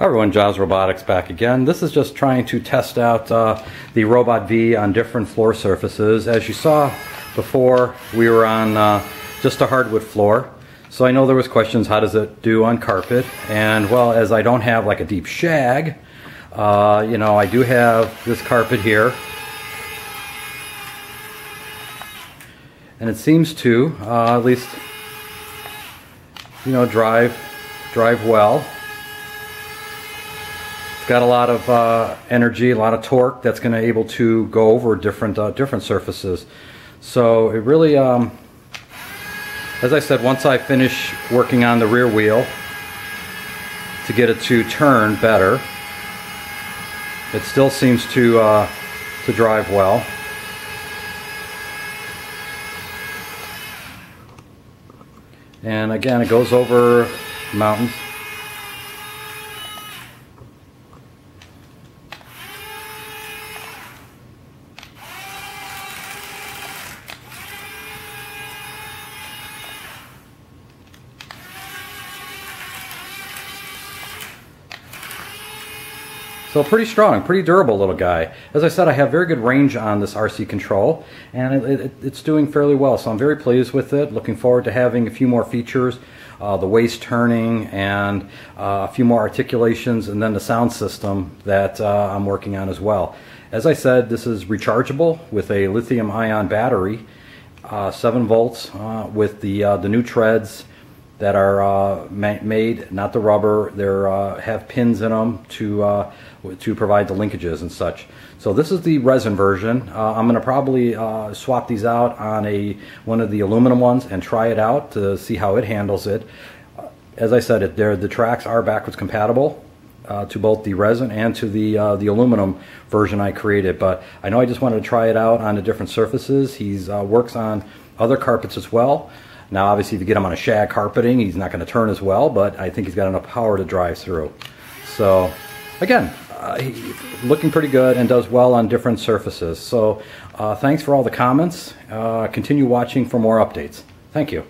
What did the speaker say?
Hi everyone, Jaws Robotics back again. This is just trying to test out uh, the Robot V on different floor surfaces. As you saw before, we were on uh, just a hardwood floor. So I know there was questions, how does it do on carpet? And well, as I don't have like a deep shag, uh, you know, I do have this carpet here. And it seems to, uh, at least, you know, drive, drive well got a lot of uh, energy, a lot of torque that's going to able to go over different uh, different surfaces. So it really, um, as I said, once I finish working on the rear wheel to get it to turn better, it still seems to uh, to drive well. And again, it goes over mountains. So pretty strong, pretty durable little guy. As I said, I have very good range on this RC control, and it, it, it's doing fairly well. So I'm very pleased with it. Looking forward to having a few more features, uh, the waist turning, and uh, a few more articulations, and then the sound system that uh, I'm working on as well. As I said, this is rechargeable with a lithium-ion battery, uh, 7 volts, uh, with the uh, the new treads that are uh, ma made, not the rubber. They uh, have pins in them to uh, to provide the linkages and such. So this is the resin version. Uh, I'm going to probably uh, swap these out on a one of the aluminum ones and try it out to see how it handles it. Uh, as I said, it, the tracks are backwards compatible. to both the resin and to the the aluminum version I created, but I know I just wanted to try it out on the different surfaces. He works on other carpets as well. Now, obviously, if you get him on a shag carpeting, he's not going to turn as well, but I think he's got enough power to drive through. So, again, uh, looking pretty good and does well on different surfaces. So, uh, thanks for all the comments. Uh, continue watching for more updates. Thank you.